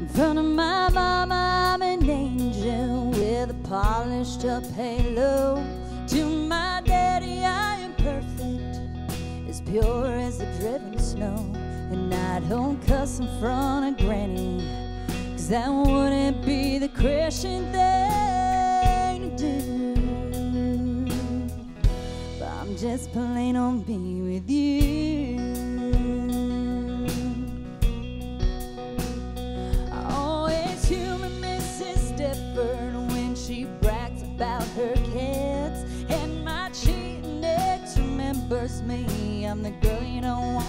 In front of my mama, I'm an angel with a polished up halo. To my daddy, I am perfect, as pure as the driven snow. And I don't cuss in front of granny, cause that wouldn't be the Christian thing to do. But I'm just plain ole me with you. About her kids. And my cheating ex remembers me. I'm the girl you don't want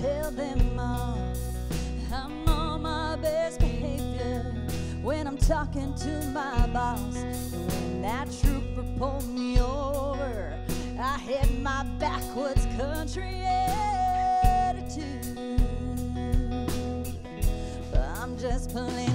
tell them off. I'm on my best behavior when I'm talking to my boss. And when that trooper pulled me over, I had my backwoods country attitude. But I'm just plain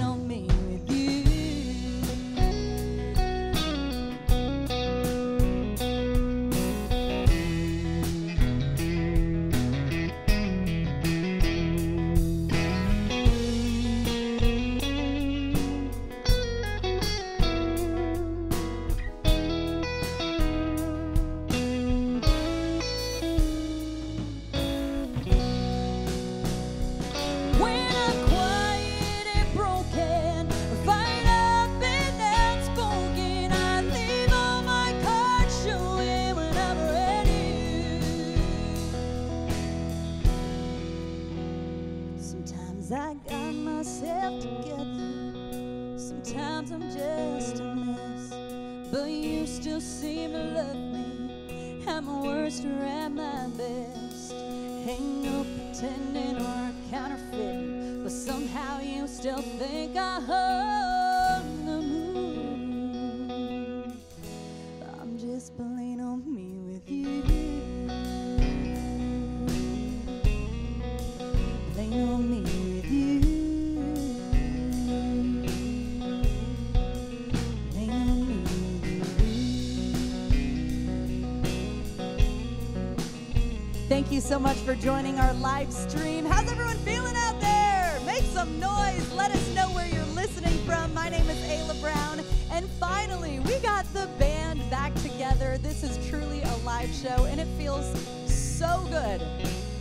Sometimes I got myself together, sometimes I'm just a mess, but you still seem to love me. At my worst or at my best. Ain't no pretending or counterfeiting, but somehow you still think I own you so much for joining our live stream. How's everyone feeling out there? Make some noise. Let us know where you're listening from. My name is Ayla Brown. And finally, we got the band back together. This is truly a live show, and it feels so good.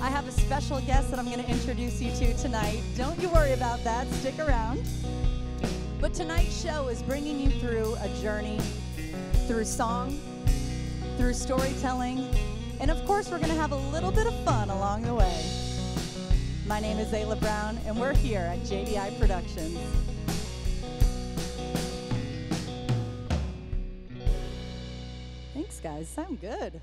I have a special guest that I'm going to introduce you to tonight. Don't you worry about that. Stick around. But tonight's show is bringing you through a journey through song, through storytelling, and of course, we're going to have a little bit of fun along the way. My name is Ayla Brown, and we're here at JDI Productions. Thanks, guys. Sound good.